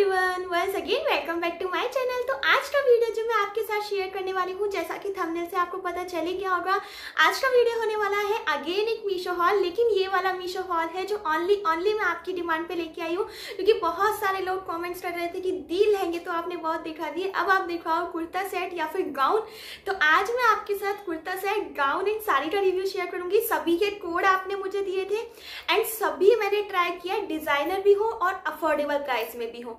Everyone once again welcome back to my channel तो आज का वीडियो जो मैं आपके साथ शेयर करने वाली हूँ, जैसा कि थंबनेल से आपको पता चल गया होगा, आज का वीडियो होने वाला है अगेन एक मीशो हॉल लेकिन ये वाला मीशो हॉल है जो ओनली ओनली मैं आपकी डिमांड पे लेके आई हूँ, क्योंकि बहुत सारे लोग कॉमेंट्स कर रहे थे कि दी लहंगे तो आपने बहुत दिखा दिए, अब आप दिखाओ कुर्ता सेट या फिर गाउन तो आज मैं आपके साथ kurta set gown and sari का रिव्यू शेयर करूँगी। सभी के कोड आपने मुझे दिए थे एंड सभी मैंने ट्राई किया डिज़ाइनर भी हो और अफोर्डेबल प्राइस में भी हो।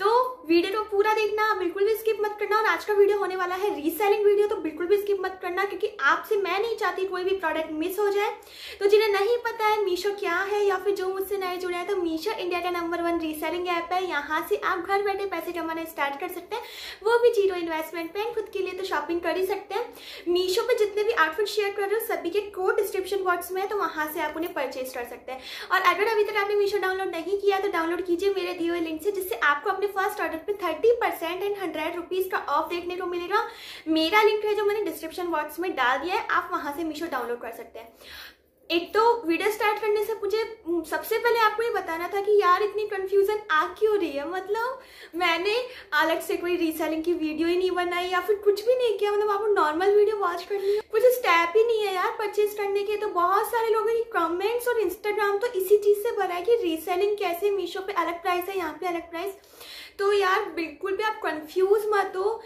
तो वीडियो को पूरा देखना, बिल्कुल भी स्किप मत करना। और आज का वीडियो होने वाला है रीसेलिंग वीडियो तो बिल्कुल भी स्किप मत करना, क्योंकि आपसे मैं नहीं चाहती कोई भी प्रोडक्ट मिस हो जाए। तो जिन्हें नहीं पता है मीशो क्या है, या फिर जो मुझसे नए जुड़े हैं तो मीशो इंडिया का नंबर वन रीसेलिंग ऐप है। यहाँ से आप घर बैठे पैसे कमाना स्टार्ट कर सकते हैं। वो भी ज़ीरो इन्वेस्टमेंट पे खुद के लिए तो शॉपिंग कर ही सकते हैं। मीशो पर जितने भी आउटफिट शेयर कर रहे हो, सभी के कोड डिस्क्रिप्शन बॉक्स में है तो वहाँ से आप उन्हें परचेज कर सकते हैं। और अगर अभी तक आपने मीशो डाउनलोड नहीं किया तो डाउनलोड कीजिए मेरे दिए हुए लिंक से, जिससे आपको अपने फ़र्स्ट ऑर्डर पे thirty percent and hundred rupees का ऑफ़ देखने को मिलेगा। मेरा लिंक है जो मैंने डिस्क्रिप्शन बॉक्स में डाल दिया है, आप वहाँ से मीशो डाउनलोड कर सकते हैं। एक तो वीडियो स्टार्ट करने से मुझे सबसे पहले आपको ये बताना था कि यार इतनी कंफ्यूजन आ क्यों रही है? मतलब मैंने अलग से कोई रीसेलिंग की वीडियो ही नहीं बनाई या फिर कुछ भी नहीं किया। मतलब आपको नॉर्मल वीडियो वॉच करनी है। कुछ स्टेप ही नहीं है यार परचेज करने के। तो बहुत सारे लोगों की कमेंट्स और इंस्टाग्राम तो इसी चीज़ से भरा है कि रीसेलिंग कैसे मीशो पे अलग प्राइस है, यहाँ पे अलग प्राइस तो यार बिल्कुल भी आप कंफ्यूज मत हो।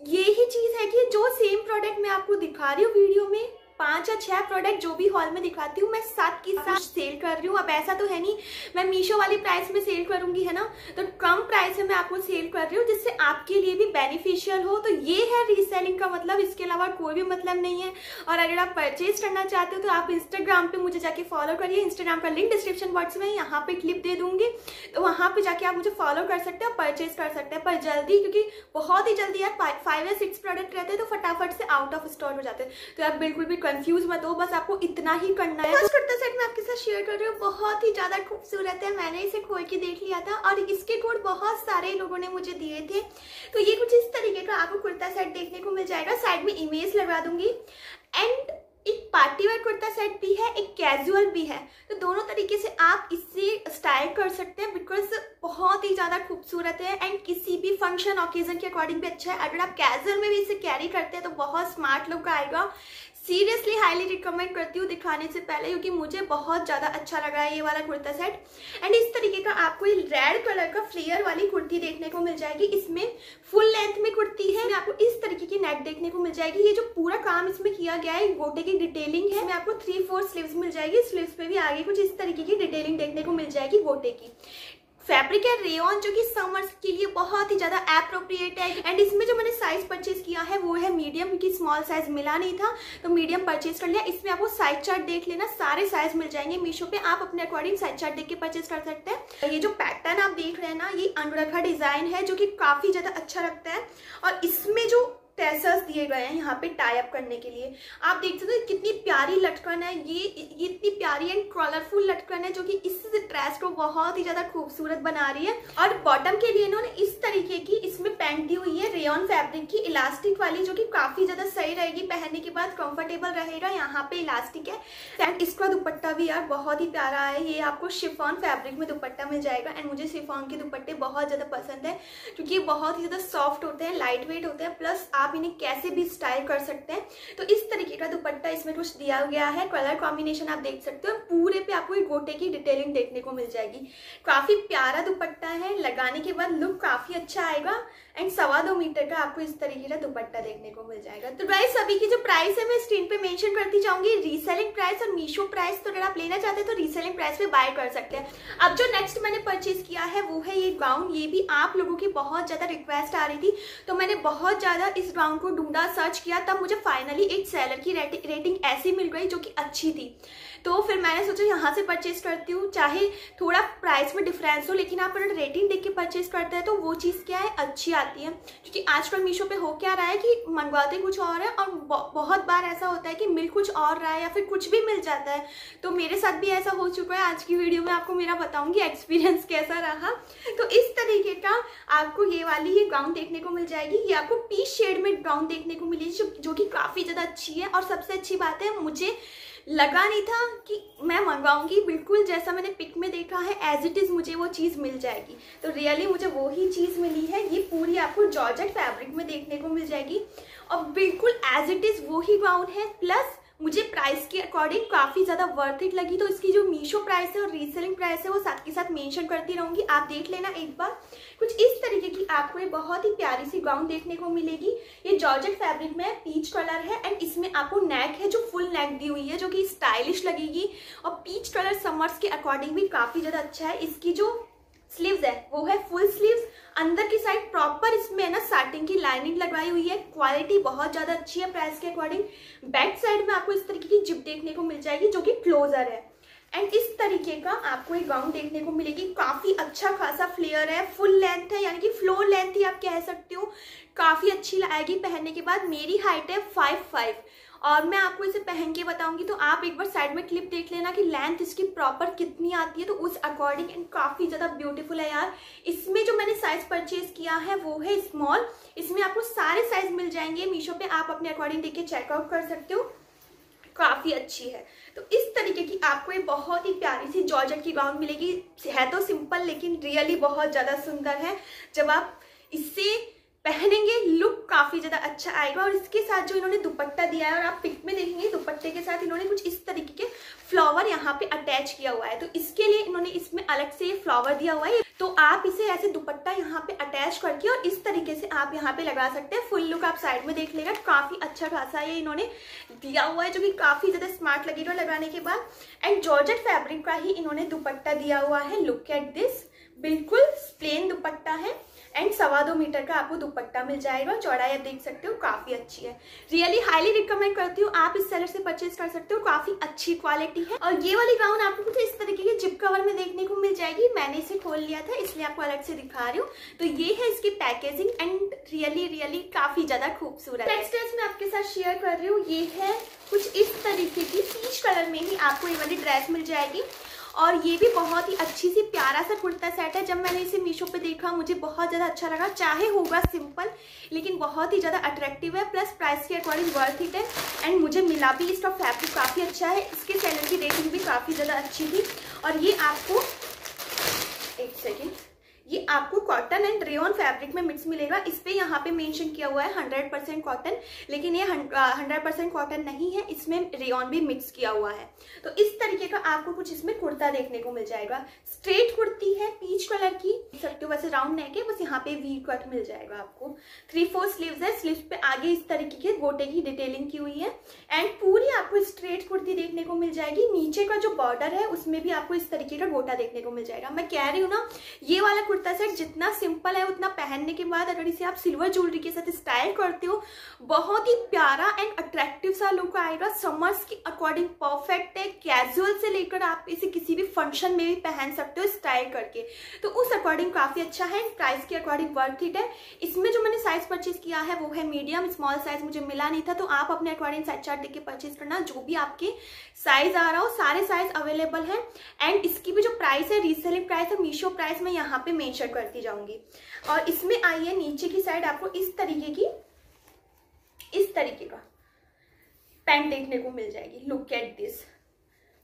यही चीज़ है कि जो सेम प्रोडक्ट मैं आपको दिखा रही हूँ वीडियो में पाँच या छह प्रोडक्ट जो भी हॉल में दिखाती हूँ, मैं सात की साथ सेल कर रही हूँ। अब ऐसा तो है नहीं, मैं मीशो वाली प्राइस में सेल करूँगी, है ना? तो कम प्राइस में मैं आपको सेल कर रही हूँ, जिससे आपके लिए भी बेनिफिशियल हो। तो ये है रीसेलिंग का मतलब इसके अलावा कोई भी मतलब नहीं है। और अगर आप परचेज करना चाहते हो तो आप इंस्टाग्राम पे मुझे जाके फॉलो करिए। इंस्टाग्राम का लिंक डिस्क्रिप्शन बॉक्स में यहाँ पे क्लिप दे दूँगी। तो वहाँ पर जाके आप मुझे फॉलो कर सकते हैं परचेज कर सकते हैं। पर जल्दी, क्योंकि बहुत ही जल्दी यार फाइव या सिक्स प्रोडक्ट रहते हैं तो फटाफट से आउट ऑफ़ स्टॉक हो जाते हैं। तो आप बिल्कुल भी कंफ्यूज मत हो, बस आपको इतना ही करना है। कुर्ता सेट मैं आपके साथ शेयर कर रही हूँ, बहुत ही ज़्यादा खूबसूरत है। मैंने इसे खोल के देख लिया था और इसके कोड बहुत सारे लोगों ने मुझे दिए थे। तो ये कुछ इस तरीके का आपको कुर्ता सेट देखने को मिल जाएगा। साइड में इमेज लगा दूँगी। एंड एक पार्टी वेयर कुर्ता सेट भी है, एक कैजुअल भी है। तो दोनों तरीके से आप इससे स्टाइल कर सकते हैं बिकॉज़ बहुत ही ज़्यादा खूबसूरत है। एंड किसी भी फ़ंक्शन ओकेजन के अकॉर्डिंग भी अच्छा है। अगर आप कैजुअल में भी इसे कैरी करते हैं तो बहुत स्मार्ट लुक आएगा। सीरियसली हाईली रिकमेंड करती हूँ दिखाने से पहले, क्योंकि मुझे बहुत ज़्यादा अच्छा लगा है ये वाला कुर्ता सेट एंड इस तरीके का आपको ये रेड कलर का फ्लेयर वाली कुर्ती देखने को मिल जाएगी. इसमें फुल लेंथ में कुर्ती है. आपको इस तरीके की नेक देखने को मिल जाएगी. ये जो पूरा काम इसमें किया गया है, गोटे की डिटेलिंग है आपको थ्री फोर स्लीव्स मिल जाएगी. स्लीव्स पे भी आगे कुछ इस तरीके की डिटेलिंग देखने को मिल जाएगी गोटे की. फैब्रिक है रेयन जो कि समर्स के लिए बहुत ही ज़्यादा अप्रोप्रिएट है। एंड इसमें जो मैंने साइज़ परचेज किया है, वो है मीडियम क्योंकि स्मॉल साइज़ मिला नहीं था तो मीडियम परचेज कर लिया। इसमें आपको साइज़ चार्ट देख लेना, सारे साइज़ मिल जाएँगे। मीशो पे आप अपने अकॉर्डिंग साइज़ चार्ट देख के परचेज कर सकते हैं। ये जो पैटर्न आप देख रहे हैं ना, ये अनुरखा डिज़ाइन है, जो कि काफ़ी ज़्यादा अच्छा लगता है। और इसमें जो टेसर्स दिए गए हैं यहाँ पे टाई अप करने के लिए। आप देख सकते हो कितनी प्यारी लटकन है। ये ये इतनी प्यारी एंड कलरफुल लटकन है जो कि इस ड्रेस को बहुत ही ज़्यादा खूबसूरत बना रही है। और बॉटम के लिए इन्होंने इस तरीके की इसमें पैंट दी हुई है रेयन फैब्रिक की इलास्टिक वाली, जो कि काफ़ी ज़्यादा सही रहेगी, पहनने के बाद कंफर्टेबल रहेगा। यहाँ पे इलास्टिक है। एंड इसका दुपट्टा भी यार बहुत ही प्यारा है। ये आपको शिफॉन फैब्रिक में दुपट्टा मिल जाएगा। एंड मुझे शिफॉन के दुपट्टे बहुत ज़्यादा पसंद है, क्योंकि ये बहुत ही ज़्यादा सॉफ्ट होते हैं लाइट वेट होते हैं। प्लस आप इन्हें कैसे भी स्टाइल कर सकते हैं। तो इस तरीके का दुपट्टा इसमें कुछ दिया गया है। कलर कॉम्बिनेशन आप देख सकते हो। पूरे पे आपको गोटे की डिटेलिंग देखने को मिल जाएगी। काफ़ी प्यारा दुपट्टा है। लगाने के बाद लुक काफ़ी अच्छा आएगा। एंड सवा दो मीटर का आपको इस तरीके का दुपट्टा देखने को मिल जाएगा। तो प्राइस सभी की जो प्राइस है, मैं स्क्रीन पे मेंशन करती जाऊँगी। रीसेलिंग प्राइस और मीशो प्राइस तो अगर आप लेना चाहते हैं तो रीसेलिंग प्राइस पे बाय कर सकते हैं। अब जो नेक्स्ट मैंने परचेज किया है, वो है ये गाउन ये भी आप लोगों की बहुत ज़्यादा रिक्वेस्ट आ रही थी तो मैंने बहुत ज़्यादा इस गाउन को ढूंढा सर्च किया, तब मुझे फाइनली एक सेलर की रेटिंग ऐसी मिल गई, जो कि अच्छी थी। तो फिर मैंने सोचा यहाँ से परचेज करती हूँ। चाहे थोड़ा प्राइस में डिफरेंस हो, लेकिन आप अगर रेटिंग देख के परचेज करते हैं तो वो चीज़ क्या है, अच्छी आती है। क्योंकि आजकल मीशो पे हो क्या रहा है कि मंगवाते कुछ और है और बहुत बार ऐसा होता है कि मिल कुछ और रहा है या फिर कुछ भी मिल जाता है। तो मेरे साथ भी ऐसा हो चुका है। आज की वीडियो में आपको मेरा बताऊँगी एक्सपीरियंस कैसा रहा। तो इस तरीके का आपको ये वाली ये गाउन देखने को मिल जाएगी। ये आपको पीस शेड में गाउन देखने को मिलेगी जो कि काफ़ी ज़्यादा अच्छी है और सबसे अच्छी बात है, मुझे लगा नहीं था कि मैं मंगवाऊँगी। बिल्कुल जैसा मैंने पिक में देखा है एज इट इज़ मुझे वो चीज़ मिल जाएगी। तो रियली मुझे वो ही चीज़ मिली है। ये पूरी आपको जॉर्जेट फैब्रिक में देखने को मिल जाएगी। और बिल्कुल एज इट इज़ वो ही गाउन है। प्लस मुझे प्राइस के अकॉर्डिंग काफ़ी ज़्यादा वर्थ इट लगी तो इसकी जो मीशो प्राइस है और रीसेलिंग प्राइस है, वो साथ के साथ मेंशन करती रहूँगी। आप देख लेना एक बार। कुछ इस तरीके की आपको ये बहुत ही प्यारी सी गाउन देखने को मिलेगी। ये जॉर्जेट फैब्रिक में पीच कलर है एंड इसमें आपको नेक है, जो फुल नेक दी हुई है, जो कि स्टाइलिश लगेगी। और पीच कलर समर्स के अकॉर्डिंग भी काफ़ी ज़्यादा अच्छा है। इसकी जो स्लीव्स है, वो है फुल स्लीव्स अंदर की साइड प्रॉपर इसमें है ना साटिंग की लाइनिंग लगाई हुई है. क्वालिटी बहुत ज़्यादा अच्छी है प्राइस के अकॉर्डिंग बैक साइड में आपको इस तरीके की जिप देखने को मिल जाएगी जो कि क्लोजर है. एंड इस तरीके का आपको एक गाउन देखने को मिलेगी. काफ़ी अच्छा खासा फ्लेयर है फुल लेंथ है, यानी कि फ्लोर लेंथ ही आप कह सकते हो. काफ़ी अच्छी आएगी पहनने के बाद. मेरी हाइट है फाइव फाइव और मैं आपको इसे पहन के बताऊँगी तो आप एक बार साइड में क्लिप देख लेना कि लेंथ इसकी प्रॉपर कितनी आती है। तो उस अकॉर्डिंग एंड काफ़ी ज़्यादा ब्यूटीफुल है यार। इसमें जो मैंने साइज़ परचेज किया है, वो है स्मॉल इसमें आपको सारे साइज़ मिल जाएँगे। मीशो पे आप अपने अकॉर्डिंग देख के चेकआउट कर सकते हो। काफ़ी अच्छी है। तो इस तरीके की आपको ये बहुत ही प्यारी सी जॉर्जेट की गाउन मिलेगी। है तो सिंपल लेकिन रियली बहुत ज़्यादा सुंदर है। जब आप इससे पहनेंगे लुक काफ़ी ज़्यादा अच्छा आएगा और इसके साथ जो इन्होंने दुपट्टा दिया है और आप पिक में देखेंगे, दुपट्टे के साथ इन्होंने कुछ इस तरीके के फ्लावर यहाँ पे अटैच किया हुआ है। तो इसके लिए इन्होंने इसमें अलग से ये फ्लावर दिया हुआ है। तो आप इसे ऐसे दुपट्टा यहाँ पे अटैच करके और इस तरीके से आप यहाँ पे लगा सकते हैं। फुल लुक आप साइड में देख लेगा काफ़ी अच्छा खासा ये इन्होंने दिया हुआ है, जो कि काफ़ी ज़्यादा स्मार्ट लगेगा लगाने के बाद। एंड जॉर्जेट फैब्रिक का ही इन्होंने दुपट्टा दिया हुआ है। लुक एट दिस बिल्कुल प्लेन दुपट्टा है। एंड सवा दो मीटर का आपको दुपट्टा मिल जाएगा चौड़ाई आप देख सकते हो, काफ़ी अच्छी है। रियली हाईली रिकमेंड करती हूँ, आप इस सेलर से परचेज कर सकते हो, काफ़ी अच्छी क्वालिटी है। और ये वाली गाउन आपको कुछ इस तरीके के जिप कवर में देखने को मिल जाएगी, मैंने इसे खोल लिया था, इसलिए आपको अलग से दिखा रही हूँ। तो ये है इसकी पैकेजिंग एंड रियली रियली काफ़ी ज़्यादा खूबसूरत। नेक्स्ट ड्रेस मैं आपके साथ शेयर कर रही हूँ, ये है कुछ इस तरीके की पीच कलर में ही आपको ये वाली ड्रेस मिल जाएगी। और ये भी बहुत ही अच्छी सी प्यारा सा कुर्ता सेट है। जब मैंने इसे मीशो पे देखा, मुझे बहुत ज़्यादा अच्छा लगा। चाहे होगा सिंपल लेकिन बहुत ही ज़्यादा अट्रैक्टिव है। प्लस प्राइस के अकॉर्डिंग वर्थ इट है। एंड मुझे मिला भी इसका फैब्रिक काफ़ी अच्छा है। इसके सेलर की रेटिंग भी काफ़ी ज़्यादा अच्छी थी। और ये आपको एक सेकेंड ये आपको कॉटन एंड रेन फैब्रिक में मिक्स मिलेगा। इस पे यहाँ पे मेंशन किया हुआ है हंड्रेड परसेंट कॉटन लेकिन ये हंड्रेड परसेंट कॉटन नहीं है, इसमें रेन भी मिक्स किया हुआ है। तो इस तरीके का आपको कुछ इसमें कुर्ता देखने को मिल जाएगा। स्ट्रेट कुर्ती है पीच कलर की सकते वैसे राउंड नेक है, बस यहाँ पे वी कट मिल जाएगा आपको। थ्री फोर स्लीव है स्लीव पे आगे इस तरीके के गोटे की डिटेलिंग की हुई है। एंड पूरी आपको स्ट्रेट कुर्ती देखने को मिल जाएगी। नीचे का जो बॉर्डर है, उसमें भी आपको इस तरीके का गोटा देखने को मिल जाएगा। मैं कह रही हूँ ना, ये वाला कुर्ता सेट जितना सिंपल है, उतना पहनने के बाद अगर इसे आप सिल्वर ज्वेलरी के साथ स्टाइल करते हो, बहुत ही प्यारा एंड अट्रैक्टिव सा लुक आएगा। समर्स के अकॉर्डिंग परफेक्ट है। कैजुअल से लेकर आप इसे किसी भी फ़ंक्शन में भी पहन सकते हो स्टाइल करके। तो उस अकॉर्डिंग काफ़ी अच्छा है। प्राइस के अकॉर्डिंग वर्थ इट है। इसमें जो मैंने साइज़ परचेज किया है, वो है मीडियम स्मॉल साइज़ मुझे मिला नहीं था तो आप अपने अकॉर्डिंग साइज़ चार्ट देख के परचेज करना। जो भी आपके साइज़ आ रहा हो, सारे साइज़ अवेलेबल है। एंड इसकी भी जो प्राइस है रीसेलिंग प्राइस है मीशो प्राइस मैं यहाँ पे मेंशन कर करती जाऊँगी। और इसमें आइए, नीचे की साइड आपको इस तरीके की, इस तरीके का पैंट देखने को मिल जाएगी। लुक एट दिस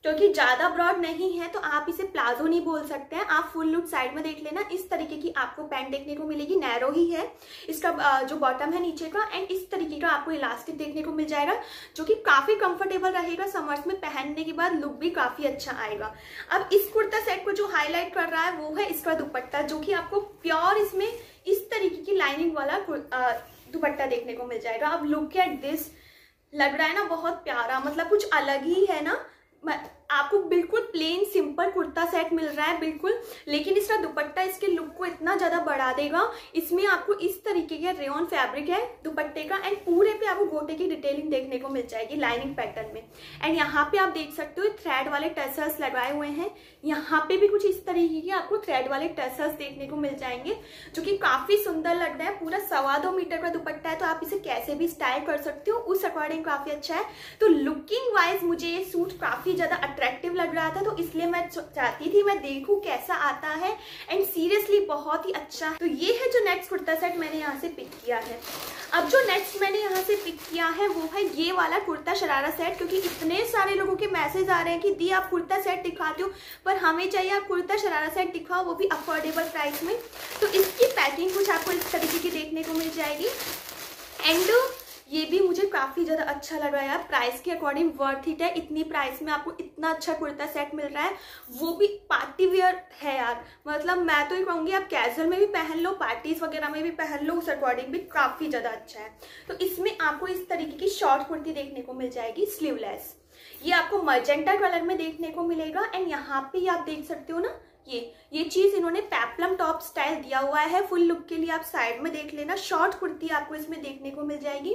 क्योंकि ज़्यादा ब्रॉड नहीं है तो आप इसे प्लाजो नहीं बोल सकते हैं। आप फुल लुक साइड में देख लेना, इस तरीके की आपको पैंट देखने को मिलेगी नैरो ही है। इसका जो बॉटम है नीचे का एंड इस तरीके का आपको इलास्टिक देखने को मिल जाएगा, जो कि काफ़ी कंफर्टेबल रहेगा। समर्स में पहनने के बाद लुक भी काफ़ी अच्छा आएगा। अब इस कुर्ता सेट को जो हाईलाइट कर रहा है, वो है इसका दुपट्टा, जो कि आपको प्योर इसमें इस तरीके की लाइनिंग वाला दुपट्टा देखने को मिल जाएगा। अब लुक एट दिस लग रहा है ना, बहुत प्यारा मतलब कुछ अलग ही है ना but आपको बिल्कुल प्लेन सिंपल कुर्ता सेट मिल रहा है, बिल्कुल। लेकिन इसका दुपट्टा इसके लुक को इतना ज़्यादा बढ़ा देगा। इसमें आपको इस तरीके के रेन फैब्रिक है, दुपट्टे का एंड पूरे पे आपको गोटे की डिटेलिंग देखने को मिल जाएगी लाइनिंग पैटर्न में। एंड यहाँ पे आप देख सकते हो थ्रेड वाले टसर्स लगाए हुए हैं। यहाँ पे भी कुछ इस तरीके के आपको थ्रेड वाले टसर्स देखने को मिल जाएँगे, जो कि काफ़ी सुंदर लग रहा है। पूरा सवा दो मीटर का दुपट्टा है तो आप इसे कैसे भी स्टाइल कर सकते हो, उस अकॉर्डिंग काफ़ी अच्छा है। तो लुकिंग वाइज मुझे ये सूट काफ़ी ज़्यादा अट्रैक्टिव लग रहा था तो इसलिए मैं चाहती थी, मैं देखूँ कैसा आता है। एंड सीरियसली बहुत ही अच्छा तो ये है जो नेक्स्ट कुर्ता सेट मैंने यहाँ से पिक किया है। अब जो नेक्स्ट मैंने यहाँ से पिक किया है, वो है ये वाला कुर्ता शरारा सेट क्योंकि इतने सारे लोगों के मैसेज आ रहे हैं कि, दी, आप कुर्ता सेट दिखाते हो, पर हमें चाहिए आप कुर्ता शरारा सेट दिखाओ, वो भी अफोर्डेबल प्राइस में। तो इसकी पैकिंग कुछ आपको इस तरीके की देखने को मिल जाएगी। एंड ये भी मुझे काफ़ी ज़्यादा अच्छा लग रहा है यार। प्राइस के अकॉर्डिंग वर्थ इट है। इतनी प्राइस में आपको इतना अच्छा कुर्ता सेट मिल रहा है। वो भी पार्टी वेयर है यार। मतलब मैं तो ये कहूँगी, आप कैजुअल में भी पहन लो पार्टीज़ वगैरह में भी पहन लो, उस अकॉर्डिंग भी काफ़ी ज़्यादा अच्छा है। तो इसमें आपको इस तरीके की शॉर्ट कुर्ती देखने को मिल जाएगी स्लीवलेस ये आपको मजेंटा कलर में देखने को मिलेगा। एंड यहाँ पे आप देख सकते हो ना ये ये चीज़ इन्होंने पैपलम टॉप स्टाइल दिया हुआ है। फुल लुक के लिए आप साइड में देख लेना। शॉर्ट कुर्ती आपको इसमें देखने को मिल जाएगी।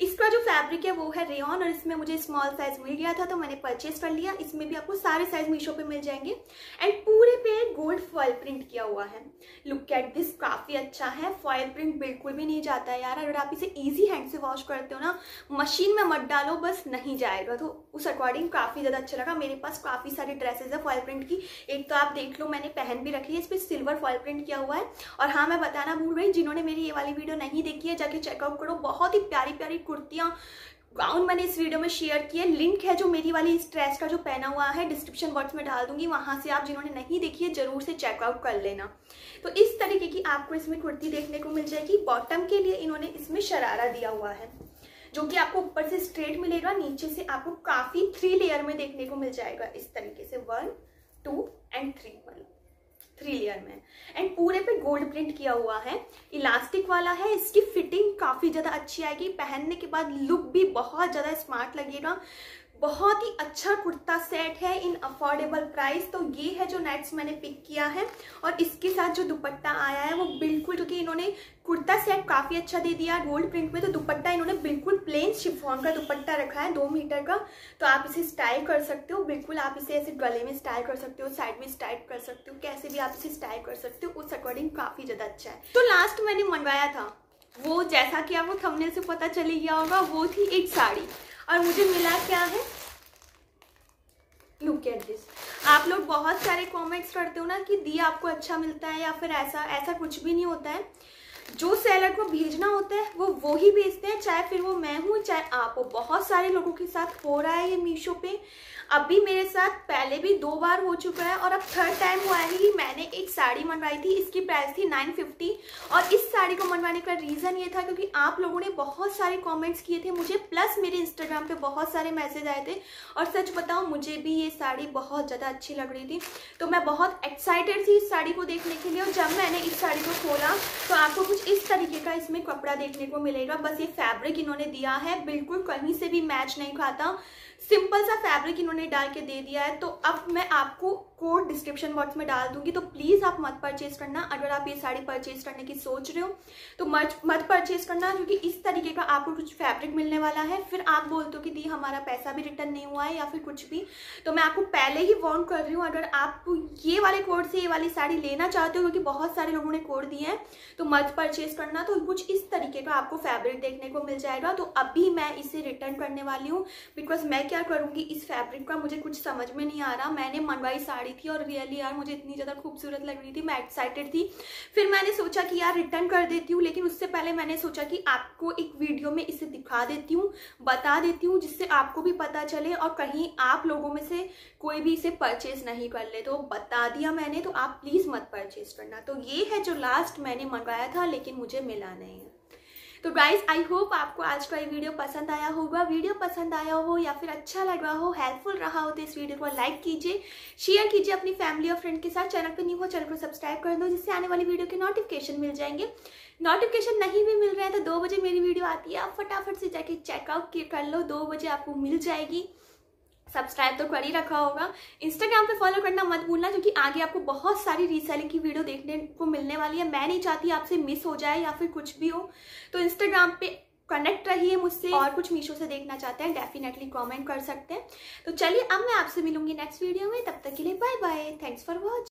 इसका जो फैब्रिक है वो है रेयन और इसमें मुझे स्मॉल साइज़ मिल गया था तो मैंने परचेज कर लिया। इसमें भी आपको सारे साइज़ मीशो पे मिल जाएँगे। एंड पूरे पे गोल्ड फॉयल प्रिंट किया हुआ है। लुक एट दिस काफ़ी अच्छा है। फॉयल प्रिंट बिल्कुल भी नहीं जाता है यार। अगर आप इसे ईजी हैंड से वॉश करते हो ना मशीन में मत डालो, बस नहीं जाएगा। तो उस अकॉर्डिंग काफ़ी ज़्यादा अच्छा लगा। मेरे पास काफ़ी सारी ड्रेसेस है फॉयल प्रिंट की। एक तो आप देख लो मैंने पहन भी रखी है, इस पर सिल्वर फॉल प्रिंट किया हुआ है। और हाँ मैं बताना भूल रही जिन्होंने मेरी ये वाली वीडियो नहीं देखी है, जाके चेकआउट करो। बहुत ही प्यारी प्यारी कुर्तियाँ गाउन मैंने इस वीडियो में शेयर किया लिंक है जो मेरी वाली इस ड्रेस का जो पहना हुआ है डिस्क्रिप्शन बॉक्स में डाल दूँगी। वहाँ से आप जिन्होंने नहीं देखी है, ज़रूर से चेकआउट कर लेना। तो इस तरीके की आपको इसमें कुर्ती देखने को मिल जाएगी। बॉटम के लिए इन्होंने इसमें शरारा दिया हुआ है, जो कि आपको ऊपर से स्ट्रेट मिलेगा, नीचे से आपको काफ़ी थ्री लेयर में देखने को मिल जाएगा। इस तरीके से वन टू एंड थ्री वाले थ्री लेयर में एंड पूरे पे गोल्ड प्रिंट किया हुआ है। इलास्टिक वाला है। इसकी फिटिंग काफ़ी ज़्यादा अच्छी आएगी। पहनने के बाद लुक भी बहुत ज़्यादा स्मार्ट लगेगा। बहुत ही अच्छा कुर्ता सेट है इन अफोर्डेबल प्राइस तो ये है जो नेट्स मैंने पिक किया है। और इसके साथ जो दुपट्टा आया है, वो बिल्कुल, क्योंकि इन्होंने कुर्ता सेट काफ़ी अच्छा दे दिया गोल्ड प्रिंट में तो दुपट्टा इन्होंने बिल्कुल प्लेन शिफॉन का दुपट्टा रखा है, दो मीटर का। तो आप इसे स्टाइल कर सकते हो, बिल्कुल आप इसे ऐसे गले में स्टाइल कर सकते हो साइड में स्टाइल कर सकते हो, कैसे भी आप इसे स्टाइल कर सकते हो, उस अकॉर्डिंग काफ़ी ज़्यादा अच्छा है। तो लास्ट मैंने मंगवाया था, वो जैसा कि आपको थंबनेल से पता चली गया होगा, वो थी एक साड़ी। और मुझे मिला क्या है? लुक एट दिस आप लोग बहुत सारे कमेंट्स करते हो ना कि दी आपको अच्छा मिलता है या फिर ऐसा ऐसा कुछ भी नहीं होता है। जो सेलर को भेजना होता है, वो वो ही भेजते हैं, चाहे फिर वो मैं हूँ, चाहे आप हो। बहुत सारे लोगों के साथ हो रहा है ये मीशो पे। अभी मेरे साथ पहले भी दो बार हो चुका है और अब थर्ड टाइम हुआ है कि मैंने एक साड़ी मंगवाई थी। इसकी प्राइस थी नाइन फिफ्टी और इस साड़ी को मंगवाने का रीज़न ये था क्योंकि आप लोगों ने बहुत सारे कॉमेंट्स किए थे। मुझे प्लस मेरे इंस्टाग्राम पे बहुत सारे मैसेज आए थे और सच बताऊँ, मुझे भी ये साड़ी बहुत ज़्यादा अच्छी लग रही थी। तो मैं बहुत एक्साइटेड थी इस साड़ी को देखने के लिए और जब मैंने इस साड़ी को खोला तो आपको कुछ इस तरीके का इसमें कपड़ा देखने को मिलेगा। बस ये फैब्रिक इन्होंने दिया है। बिल्कुल कहीं से भी मैच नहीं खाता। सिंपल सा फैब्रिक इन्होंने डाल के दे दिया है तो अब मैं आपको कोड डिस्क्रिप्शन बॉक्स में डाल दूँगी तो प्लीज़ आप मत परचेज करना। अगर आप ये साड़ी परचेज करने की सोच रहे हो तो मत मत परचेज करना, क्योंकि इस तरीके का आपको कुछ फैब्रिक मिलने वाला है। फिर आप बोलते हो कि दी, हमारा पैसा भी रिटर्न नहीं हुआ है, या फिर कुछ भी। तो मैं आपको पहले ही वॉर्न कर रही हूँ, अगर आप ये वाले कोड से ये वाली साड़ी लेना चाहते हो, क्योंकि बहुत सारे लोगों ने कोड दिए हैं तो मत परचेज करना तो कुछ इस तरीके का आपको फैब्रिक देखने को मिल जाएगा। तो अभी मैं इसे रिटर्न करने वाली हूँ बिकॉज़ मैं क्या करूँगी? इस फैब्रिक का मुझे कुछ समझ में नहीं आ रहा। मैंने मंगवाई साड़ी थी और रियली यार, मुझे इतनी ज़्यादा खूबसूरत लग रही थी। मैं एक्साइटेड थी। फिर मैंने सोचा कि यार रिटर्न कर देती हूँ, लेकिन उससे पहले मैंने सोचा कि आपको एक वीडियो में इसे दिखा देती हूँ, बता देती हूँ, जिससे आपको भी पता चले और कहीं आप लोगों में से कोई भी इसे परचेज नहीं कर ले। तो बता दिया मैंने तो आप प्लीज़ मत परचेज करना। तो ये है जो लास्ट मैंने मंगवाया था, लेकिन मुझे मिला नहीं। है तो गाइज़ आई होप आपको आज का ये वीडियो पसंद आया होगा। वीडियो पसंद आया हो या फिर अच्छा लगा हो हेल्पफुल रहा हो तो इस वीडियो को लाइक कीजिए शेयर कीजिए अपनी फैमिली और फ्रेंड के साथ। चैनल पर न्यू हो, चैनल को सब्सक्राइब कर दो, जिससे आने वाली वीडियो के नोटिफिकेशन मिल जाएँगे। नोटिफिकेशन नहीं भी मिल रहे हैं तो दो बजे मेरी वीडियो आती है। आप फटाफट से जाके चेकआउट कर लो, दो बजे आपको मिल जाएगी। सब्सक्राइब तो कर ही रखा होगा। इंस्टाग्राम पे फॉलो करना मत भूलना, क्योंकि आगे आपको बहुत सारी रीसेलिंग की वीडियो देखने को मिलने वाली है। मैं नहीं चाहती आपसे मिस हो जाए या फिर कुछ भी हो। तो इंस्टाग्राम पे कनेक्ट रहिए मुझसे और कुछ मीशो से देखना चाहते हैं डेफिनेटली कमेंट कर सकते हैं। तो चलिए, अब मैं आपसे मिलूँगी नेक्स्ट वीडियो में। तब तक के लिए bye bye thanks for watch